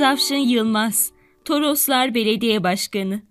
Yalçın Yılmaz, Toroslar Belediye Başkanı.